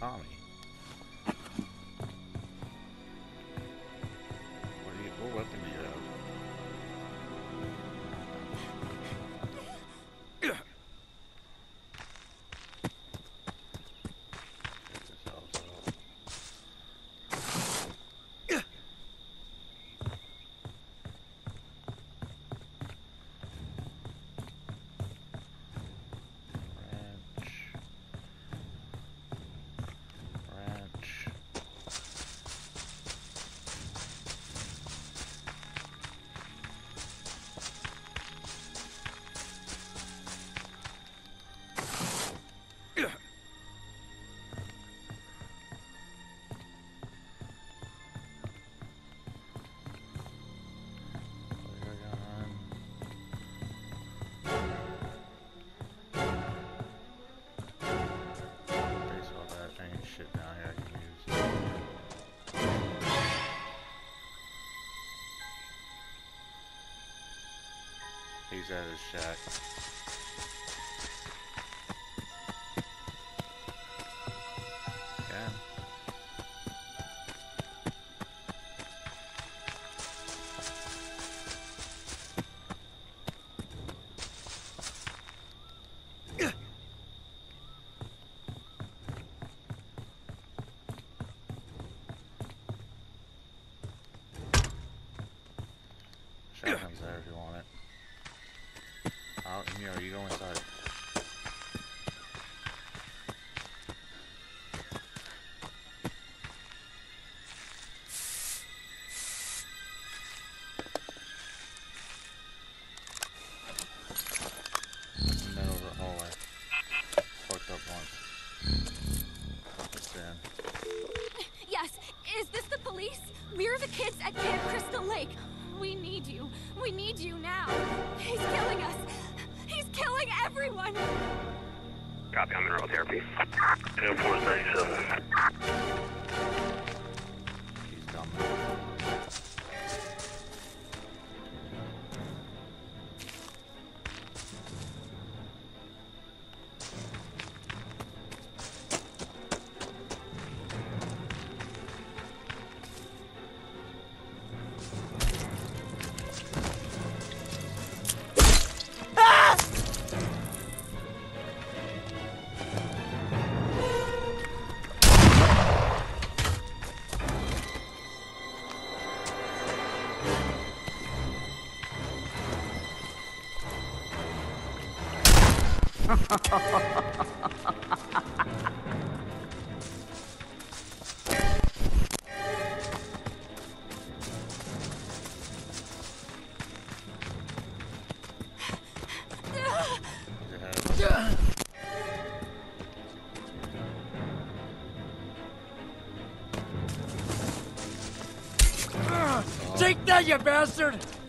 Tommy. He's at his shack. Yeah. Shotgun's there if you want. Out in here, you go inside. Yes, is this the police? We're the kids at Camp Crystal Lake. We need you. We need you now. He's killing us. He's killing everyone. Copy, I'm in roll therapy. 437. Uh, Take that, you bastard!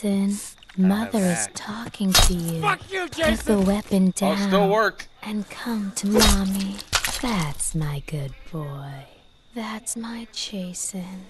Jason, Mother is talking to you. Fuck you, Put the Jason! weapon down it still worked. and come to mommy. That's my good boy. That's my Jason.